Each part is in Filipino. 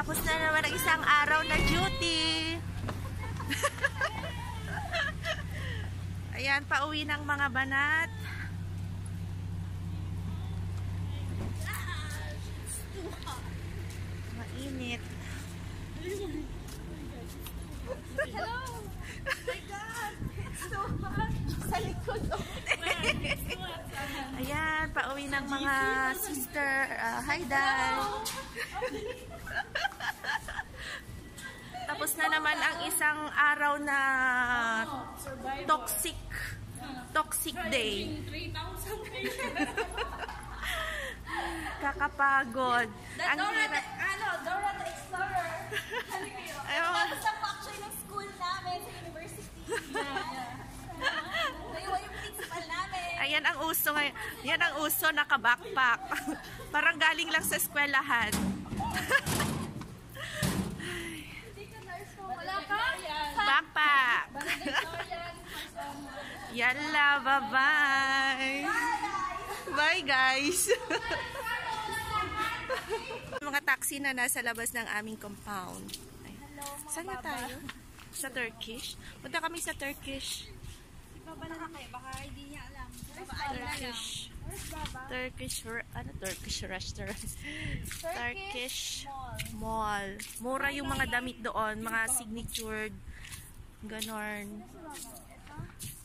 Tapos na naman ang isang araw na duty. Ayan, pauwi ng mga banat. Mainit. Hello! my God! It's so hot! Sa likod. Ayan, pauwi ng mga sister. Uh, hi, Dad. Tapos na naman ang isang araw na toxic toxic day. 3,000 Kakapagod. Ang Ang hirap. ano, Dora the Explorer. Ano. Tapos po actually ng school namin sa university. Principal Ayan ang uso ngayon. Yan ang uso naka-backpack. Parang galing lang sa eskwelahan. Wala ka? Backpack. Yalla, bye-bye. Bye, guys. Mga taxi na nasa labas ng aming compound. Ay, Saan na tayo? Sa Turkish? Punta kami sa Turkish. Baba na kayo. Baka hindi niya alam. Turkish. Turkish, ano Turkish restaurant? Turkish mall. Mura yung mga damit doon, mga signatured, ganon.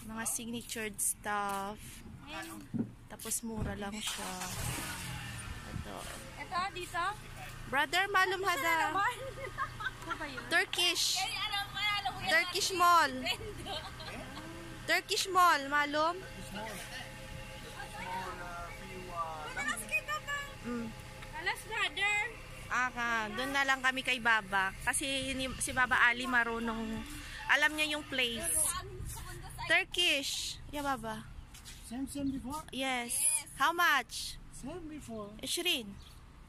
Mga signatured stuff. Tapos mura lang siya. Ito. Ito, dito. Brother, malum hada. Turkish. Ay, alam mo, alam mo yan. Turkish mall. Turkish mall, malum? Wala kasi kay Papa. Mm. Alas, brother. Aka, doon na lang kami kay Baba. Kasi si Baba Ali marunong, alam niya yung place. Turkish. Yeah, Baba. Same, same before? Yes. How much? Same before. Ishrin.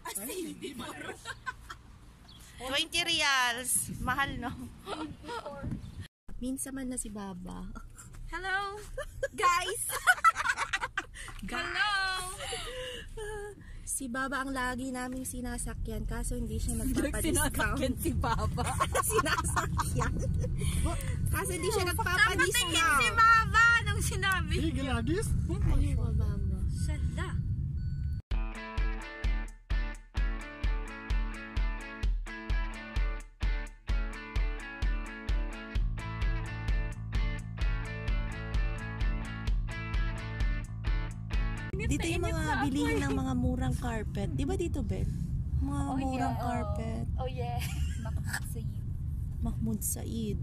20 reals. Mahal, no? Minsan man na si Baba. Hello, guys. Hello. Si Baba ang lagi naming sinasakyan kaso hindi siya nagpapadiscount. si Baba. sinasakyan. kaso hindi siya nagpapadiscount. si Baba nung sinabi. Big lagis? Ay, Dito yung mga bilihin ng mga murang carpet. Di ba dito, Ben? Mga murang carpet. Oh yeah. Makakasayip. Mahmoud Said.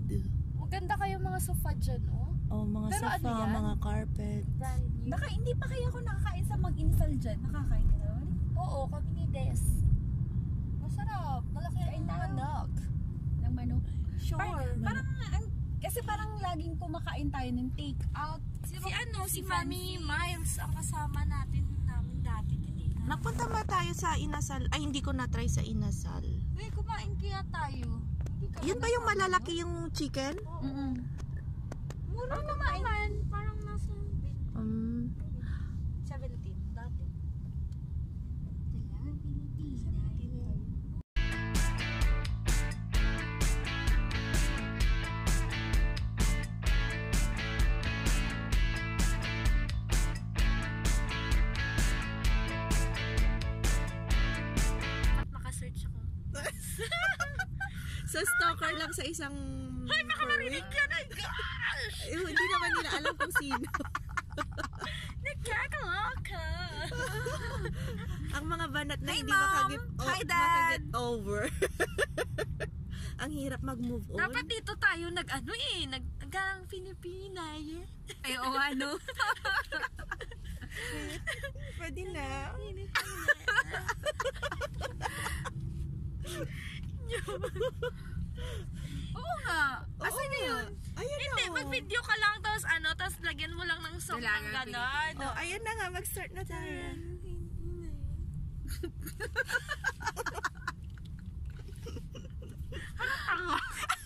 Maganda kayo mga sofa dyan, oh. O, mga Pero ano sofa, yan? mga carpet. Brand new. Baka hindi pa kaya ako nakakain sa mag-install dyan. Nakakain ka naman. Oo, kami ni Des. Masarap. Malaki ang manok. Ng manok. Sure. Parang, parang ang, kasi parang laging kumakain tayo ng take out. Si, ano, si Mami Miles ang kasama natin namin dati din eh. Nagpunta ba tayo sa Inasal? Ay, hindi ko na-try sa Inasal. Uy, kumain kaya tayo. Yun ba yung malalaki yung chicken? Mm-mm. Mura naman. Parang sa stalker lang sa isang... Ay, baka marinig Yan ay gosh! Eh, hindi naman nila alam kung sino. Nagkakaloka! Ang mga banat na Hi, hindi Mom! Hi, Dad! makaget over. Ang hirap mag-move on. Dapat dito tayo nag ano eh, nag nagkarang Pilipina eh. Ay, oo ano. Pwede na. Oo nga. Asan na yun? Ayan Hindi, na. mag-video ka lang tapos ano, tapos lagyan mo lang ng song ng gano'n. Oh, ayan na nga. Mag-start na tayo. I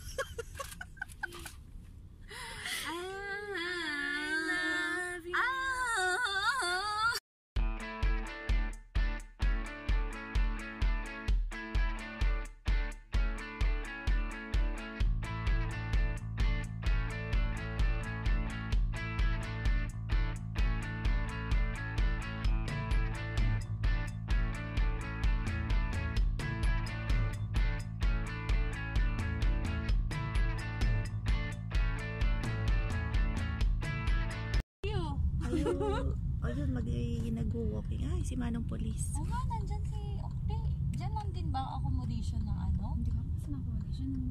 ayun, mag nag-walking. Ay, si Manong Police. Oo nga, nandyan si Okte. Diyan lang din ba ang accommodation ng ano? Hindi ka pa sa accommodation ng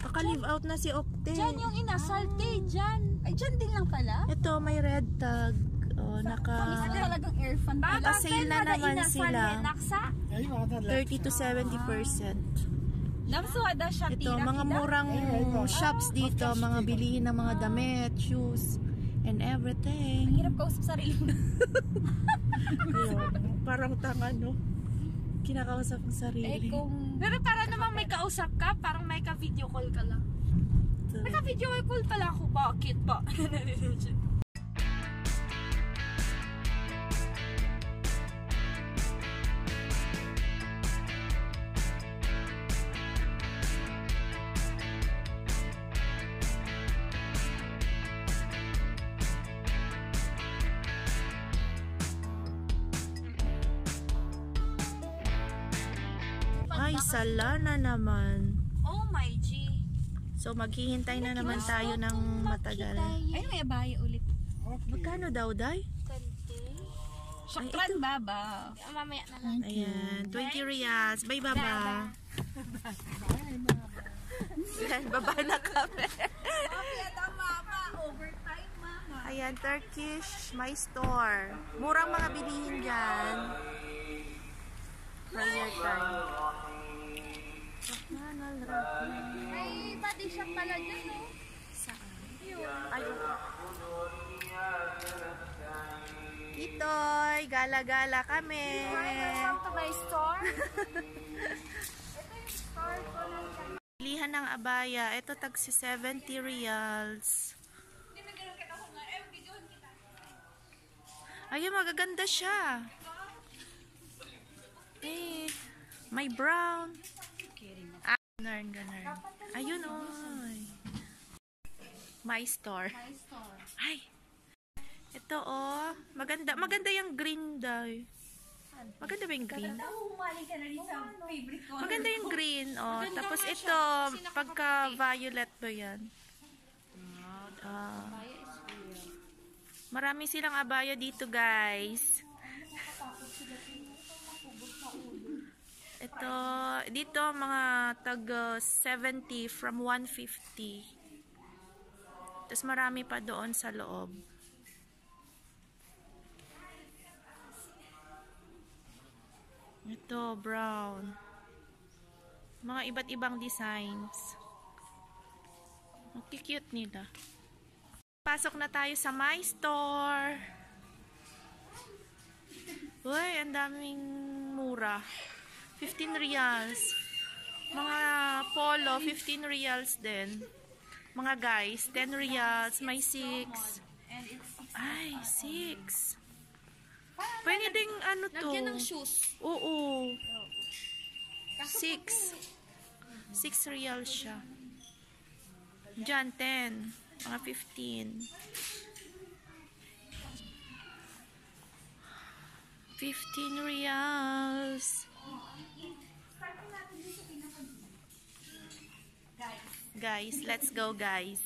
Paka-leave out na si Octe. Diyan yung inasalte, diyan. Ay, diyan din lang pala? Ito, may red tag. Oh, Ano naka talagang air fan pala? Naka-sale na naman sila. Naksa? Yeah, you are the left. 30 to 70%. Namsuwada siya Ito, mga murang shops dito, mga bilihin ng mga damit, shoes, and everything. Hirap kausap sarili mo. Parang tanga, no? Kinakausap ng Eh, sarili. kung... Pero para namang may kausap ka, parang may ka-video call ka lang. Ito. May ka-video call pala ako. Bakit ba? naman. oh my G. So, maghihintay na naman tayo ng matagal. Ay, may abaya ulit. Magkano daw, Day? Kante. Shakran baba. Mamaya na lang. Ayan, 20 reals. Bye, baba. Ayan, baba na kami. mama. Overtime, mama. Ayan, Turkish, my store. Murang mga bilihin dyan. Prayer time. May body shop pala dyan, no? Ayun. Itoy, gala-gala kami. Welcome to my store. Ito yung store ko ng Bilihan ng abaya. Ito tag si 70 reals. Ayun, magaganda siya. Eh, may brown. Ganun, ganun. Ayun, oy. My store. My store. Ay. Ito, oh. Maganda. Maganda yung green daw. Maganda ba yung green? Humali ka na rin sa favorite ko. Maganda yung green, oh. Tapos ito, pagka-violet ba yan? Ah. marami silang abaya dito, guys. Ito, dito mga tag uh, 70 from 150. Tapos marami pa doon sa loob. Ito, brown. Mga iba't ibang designs. Ang cute nila. Pasok na tayo sa my store. Uy, ang daming mura. 15 reals. Mga polo, 15 reals din. Mga guys, 10 reals. May 6. Ay, 6. Pwede ding ano to. Lagyan ng shoes. Oo. 6. 6 real siya. Diyan, 10. Mga 15. 15 reals. Guys, let's go guys.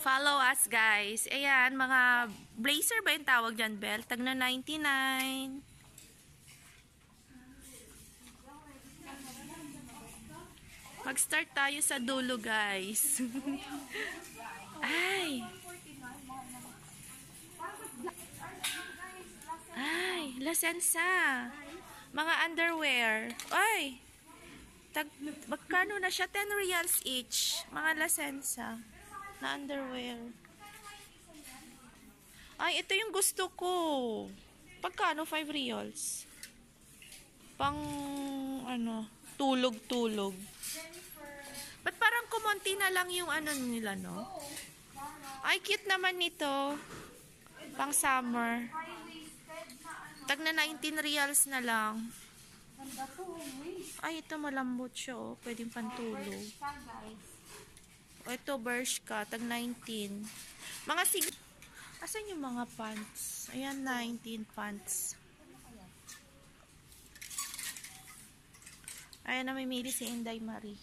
Follow us guys. Ayan, mga blazer ba yung tawag dyan, Bel? Tag na 99. Mag-start tayo sa dulo, guys. Ay! Ay, lasensa. Mga underwear. Ay! Tag, magkano na siya? 10 reals each. Mga lasensa na underwear. Ay, ito yung gusto ko. Pagkano? 5 reals. Pang, ano, tulog-tulog. Ba't parang kumonti na lang yung ano nila, no? Ay, cute naman nito. Pang summer. Tag na 19 reals na lang. Ay, ito malambot siya, oh. Pwedeng pantulog. O, ito, Bershka. Tag 19. Mga sig... Asan yung mga pants? Ayan, 19 pants. Ayan, namimili si Inday Marie.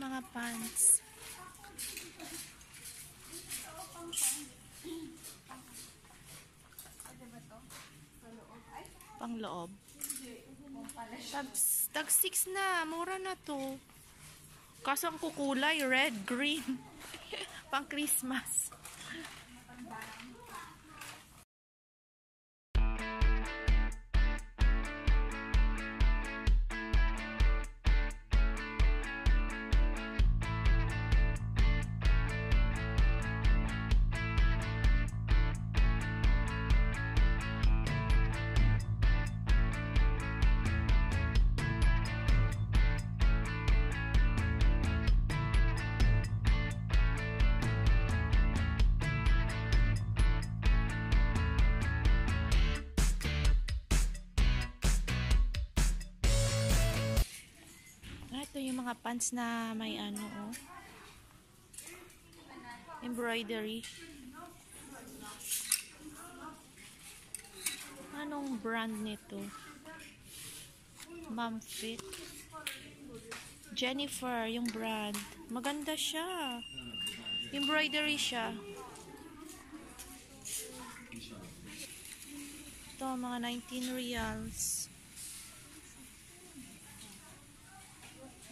Mga pants. Pang loob. Tag, tag 6 na. Mura na to. Kaso ang kukulay, red, green. Pang Christmas. Ito yung mga pants na may ano, oh. Embroidery. Anong brand nito? Mom Fit. Jennifer, yung brand. Maganda siya. Embroidery siya. Ito, mga 19 reals.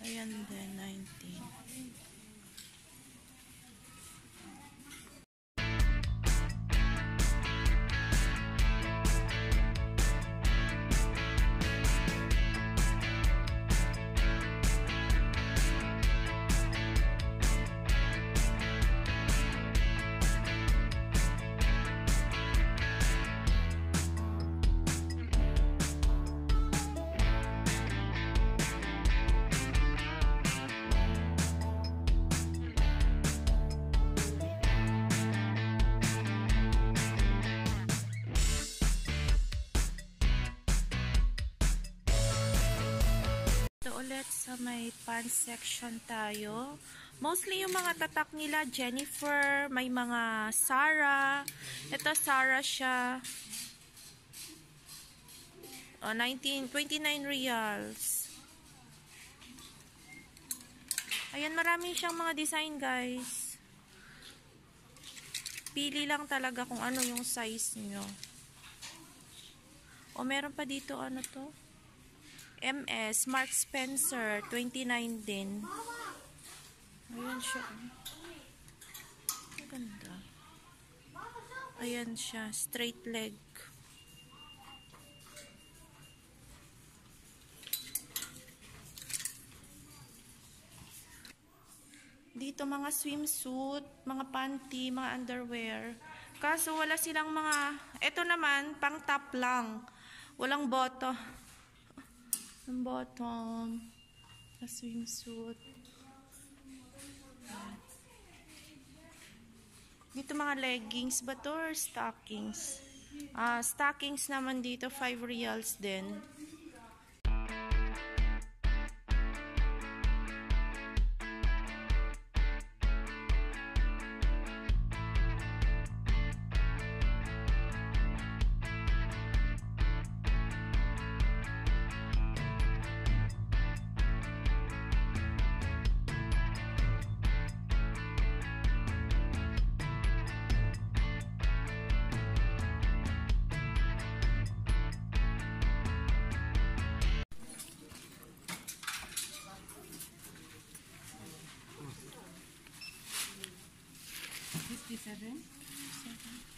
Ayan din, 19. Ulit sa may pants section tayo. Mostly yung mga tatak nila, Jennifer, may mga Sarah. Ito Sarah siya. Oh, 19, 29 reals. Ayan, marami siyang mga design, guys. Pili lang talaga kung ano yung size nyo. O, meron pa dito, ano to? MS, Mark Spencer, 29 din. Ayan siya. Maganda. Ayan siya, straight leg. Dito mga swimsuit, mga panty, mga underwear. Kaso wala silang mga, ito naman, pang top lang. Walang bottom. Ang bottom. Na swimsuit. Dito mga leggings ba to or stockings? Ah, stockings naman dito, 5 reals din. 67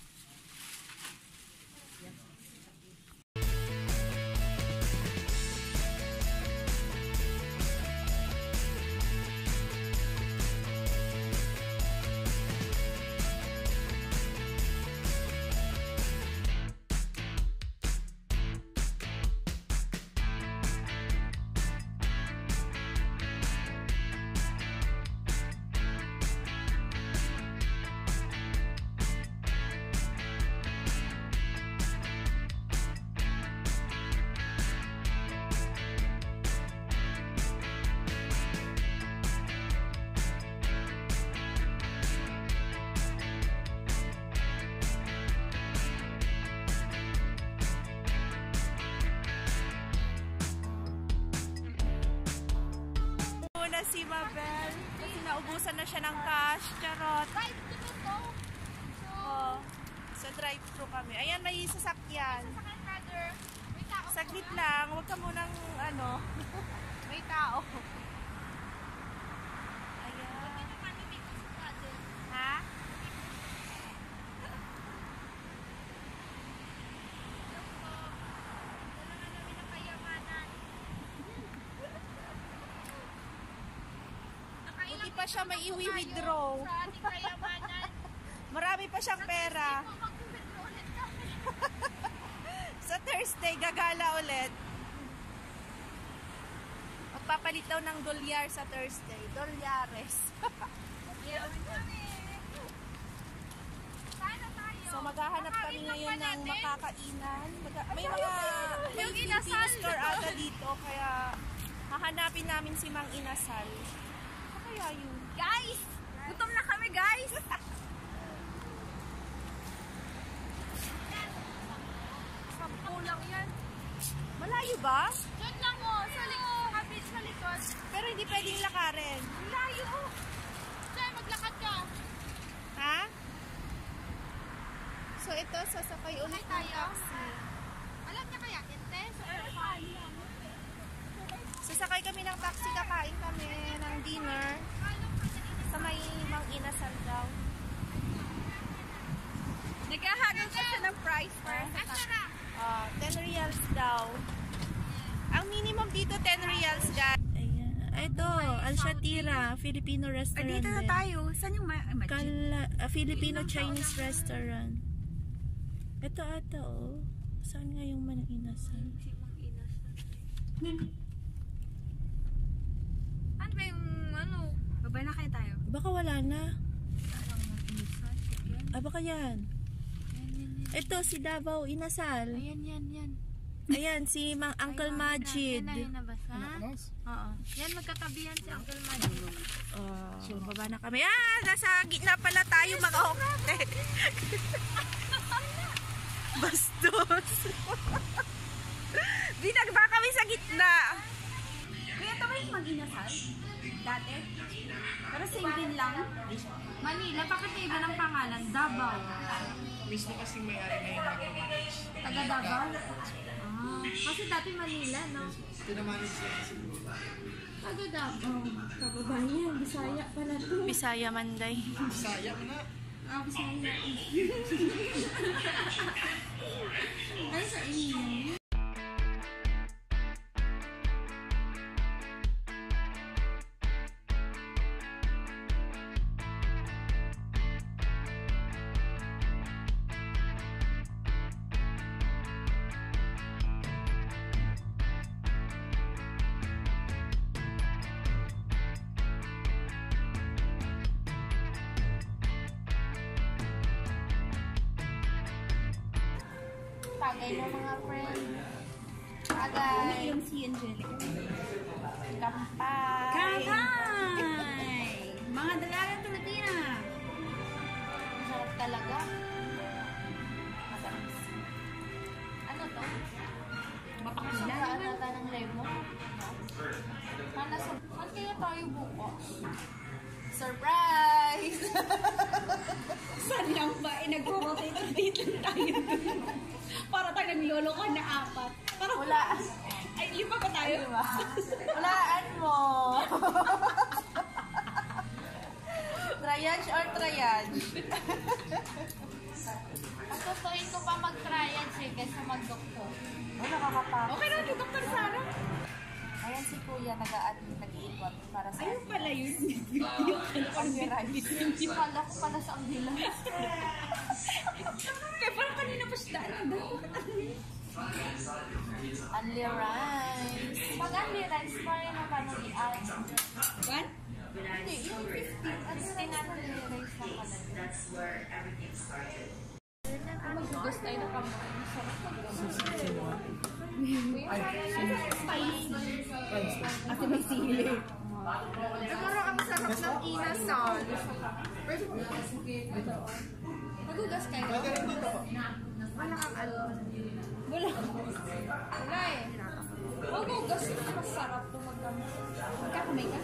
Muna si Mabel kasi naubusan na siya ng cash. Charot. Guys, dito to. Sa drive-thru kami. Ayan, may sasakyan. Sakit, brother. May tao. Saglit lang. Huwag ka munang, ano. May tao. Ayan. Paano may gusto, brother? Ha? Kailangan namin ng kayamanan. Nakailang Buti pa siya may iwi-withdraw. Sa ating kayamanan. Marami pa siyang pera. Sa Thursday, gagala ulit. Magpapalit daw ng dolyar sa Thursday. Dolyares. So maghahanap kami ngayon ng makakainan. Maga- may mga may Filipino store ata dito kaya hahanapin namin si Mang Inasal. Kaya yun? Guys! Gutom na kami, guys! Sampu lang yan. Malayo ba? Diyan lang mo, sa likod. Kapit sa likod. Pero hindi pwedeng lakarin. Layo. Diyan, maglakad ka. Ha? So ito, sasakay ulit ng tayo. taxi. Alam niya kaya, Kente? Sa aircon. Sasakay kami ng taxi, kakain kami ng dinner sa may Mang Inasal daw. Naghahanap siya ng price para sa taxi. Ah, 10 reals daw. Ang minimum dito 10 reals, guys. Ito, Al Shatira, Filipino restaurant. dito na tayo. Saan yung Kala, ah, Filipino Chinese restaurant. Ito ata, oh. Saan nga yung manang inasal? Ano ba yung ano? Babay na kayo tayo. Baka wala na. Ah, baka yan. Ito, si Davao Inasal. Ayan, yan, yan. Ayan, si Mang Uncle Majid. Yan na yun na ba? Oo. Yan, magkatabi yan si Uncle Majid. Oh, baba na kami. Ah, nasa gitna pala tayo mga hokte. Bastos. Binagba kami sa gitna. Kuya, ito ba yung mag-inasal? Dati? Pero same din lang? Manila, bakit may iba ng pangalan? Davao. Mismo kasing may-ari ngayon ng manage. Taga Davao? Ah, kasi dati Manila, no? Pinamanage niya kasi. Taga Davao. Kababayan, Bisaya pala to. Bisaya Manday. Sayang na. Ah, Bisaya. Ay, sa inyo. Surprise! Saan lang ba? Eh, nag-rotate dito tayo dun. Para tayo naglolo ka na apat. Para Wala. Ay, lima pa tayo. Walaan mo. triage or triage? Patutuin ko pa mag-triage eh, kaysa mag-doktor. Oh, nakakatakot. Okay na, Dr. Sarah. Ayan si Kuya, nag-a-admit, Only rice. Pag only rice pa rin ang paano i-add. One? Hindi, yung 50. Ang 50 na only rice na pala. Maghugas tayo ng kamay. Masarap maghugas. Ate may sili. Pero ang sarap ng inasal. Maghugas kayo. Wala. Wala eh. Maghugas yung masarap ito magkamay. Magkakamay ka?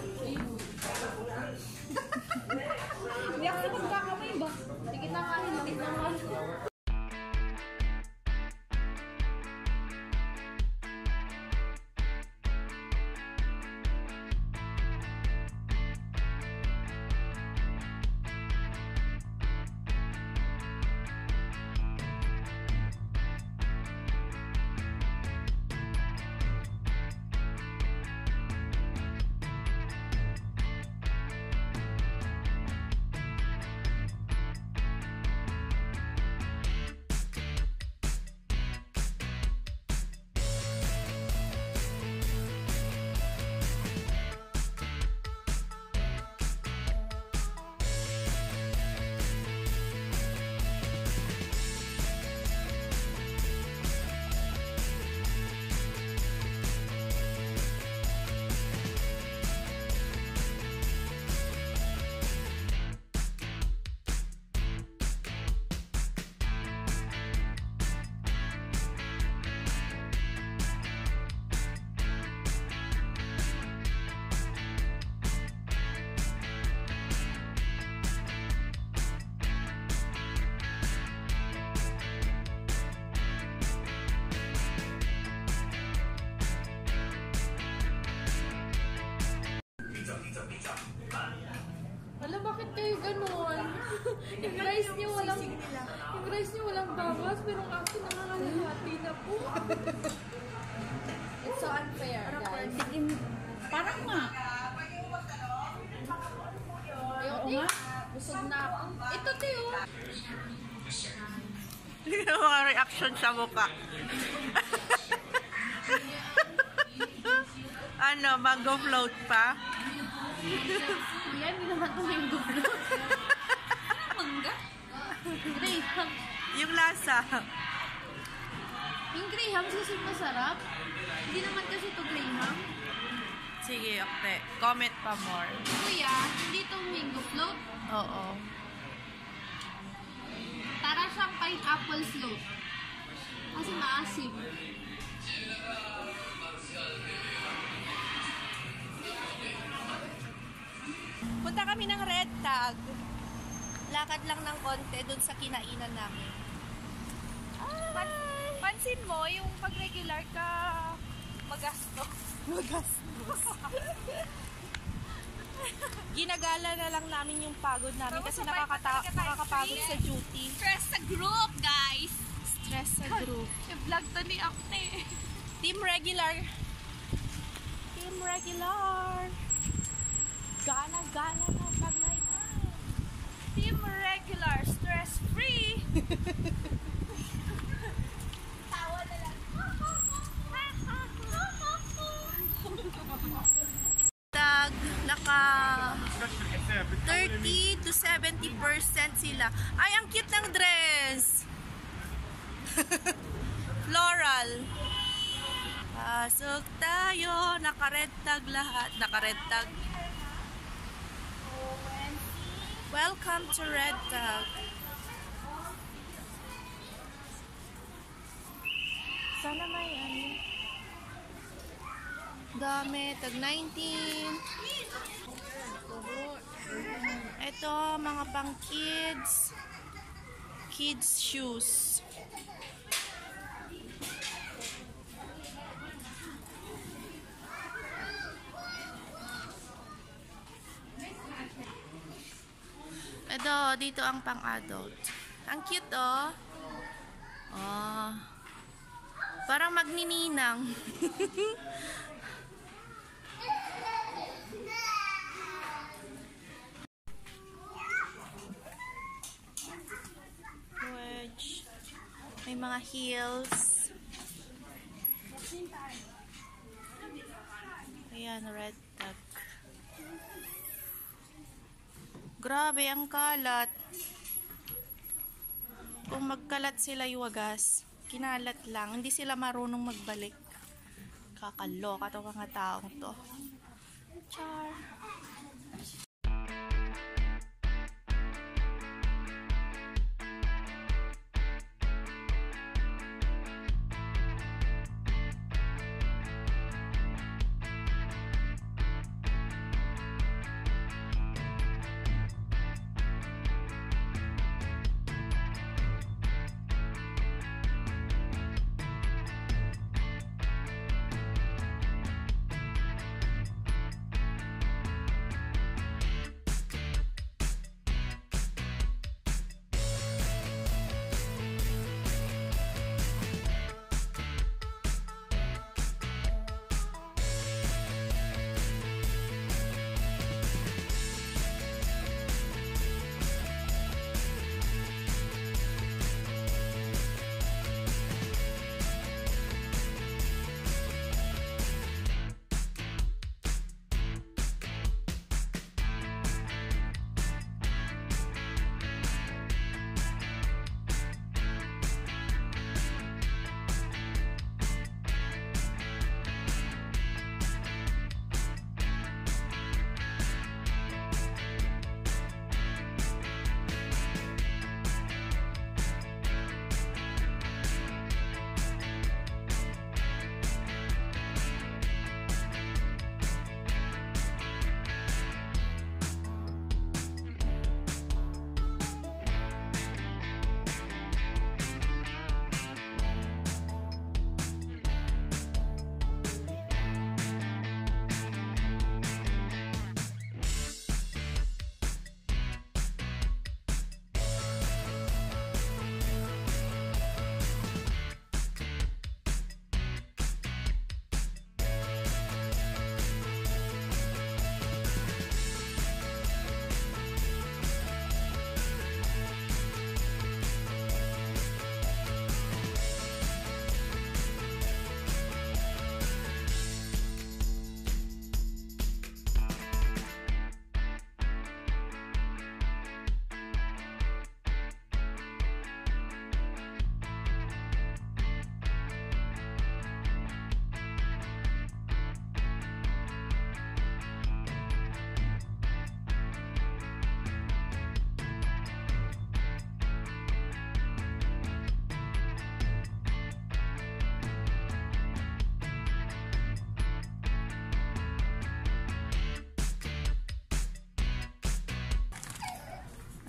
Ganun. yung rice niyo walang, yung rice niyo walang bawas, pero ang akin nangangalahati na po. It's so unfair, guys. Parang nga. Ayaw, te. Busog na ako. Ito, te, oh. Tingnan mo mga reaction sa mukha. ano, mango float pa? Yan, hindi naman mango float. Mangga? Graham. Yung lasa. Yung Graham kasi masarap. Hindi naman kasi ito Graham. Sige, okay. Comment pa more. Kuya, hindi ito mango float. Oo. Para siyang pineapple float. Kasi maasim. Punta kami ng Red Tag. Lakad lang ng konti dun sa kinainan namin. Pan- pansin mo, yung pag regular ka, magasto. Magastos. Ginagala na lang namin yung pagod namin Tapos kasi nakakata- nakakapagod sa duty. Stress sa group, guys! Stress sa group. I-vlog to ni Akte. Team regular. Team regular. Gana, gana na pag may time. Team regular, stress-free! Tawa na lang. Tag, naka 30 to 70% sila. Ay, ang cute ng dress! Floral. Pasok tayo. Naka-red tag lahat. Naka-red tag. Welcome to Red Tag. Sana may ano. Dami. Tag 19. Ito, mga pang kids. Kids shoes. Ito, dito ang pang-adult. Ang cute, oh. Oh. Parang magnininang. Wedge. May mga heels. Ayan, red tag. Grabe, ang kalat. Kung magkalat sila iwagas, kinalat lang. Hindi sila marunong magbalik. Kakaloka to mga taong to. Char.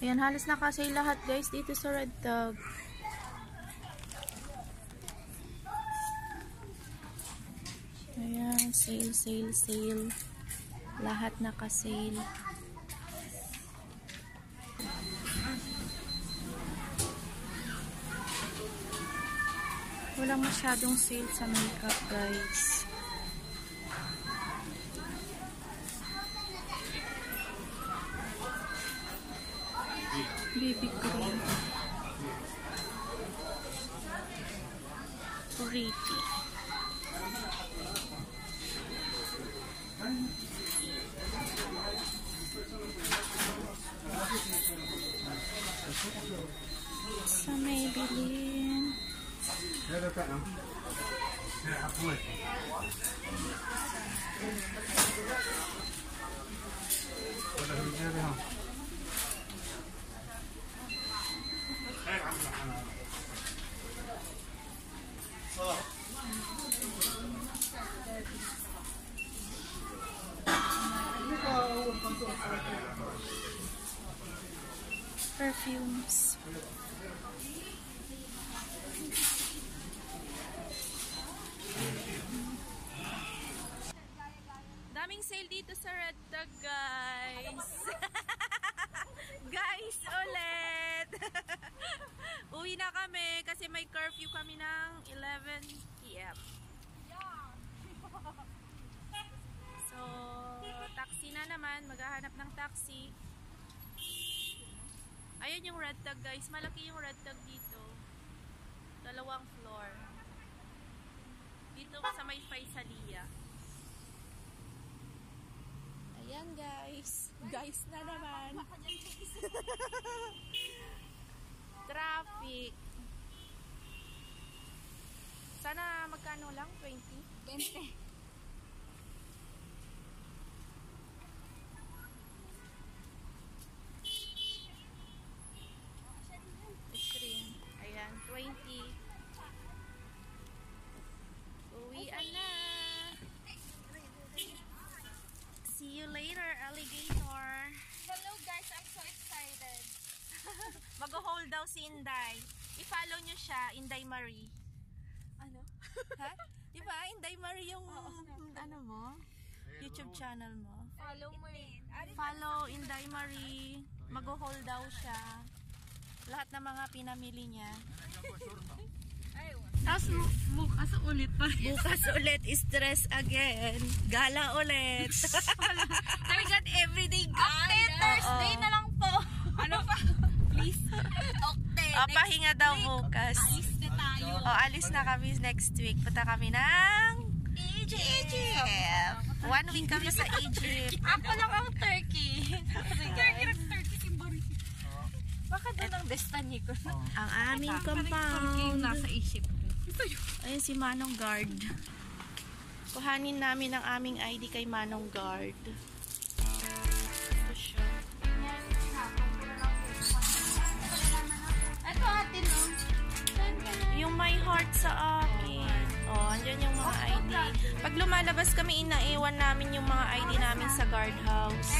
Ayan, halos nakasay lahat guys dito sa Red Dog. Ayan, sale, sale, sale. Lahat nakasale. Walang masyadong sale sa makeup guys. really big yung Red Dog, guys. Malaki yung Red Dog dito. Dalawang floor. Dito sa may Faisalia. Ayan guys. Guys na naman. Traffic. Sana magkano lang? 20? 20. Screen. Ayan, 20. Uwian na. See you later, alligator. Hello guys, I'm so excited. Mag-hold daw si Inday. I-follow nyo siya, Inday Marie. Ano? Ha? Di ba? Inday Marie yung ano mo? YouTube channel mo. Follow mo eh. Follow Inday Marie. Mag-hold daw siya. Lahat ng mga pinamili niya. Tapos bukas ulit pa rin. Bukas ulit, stress again. Gala ulit. God, everyday Octe, Thursday na lang po. Ano pa? Please. Octe. O, pahinga daw bukas. Alis na tayo. O, alis na kami next week. Punta kami ng Egypt. One week kami sa Egypt. Ako lang ang turkey. Turkey ng turkey symbol. Baka doon ang destiny ko. Ang aming compound. nasa ko. Ayun si Manong Guard. Kuhanin namin ang aming ID kay Manong Guard. Heart sa akin. Oh, andyan yung mga ID. Pag lumalabas kami, inaiwan namin yung mga ID namin sa guard house.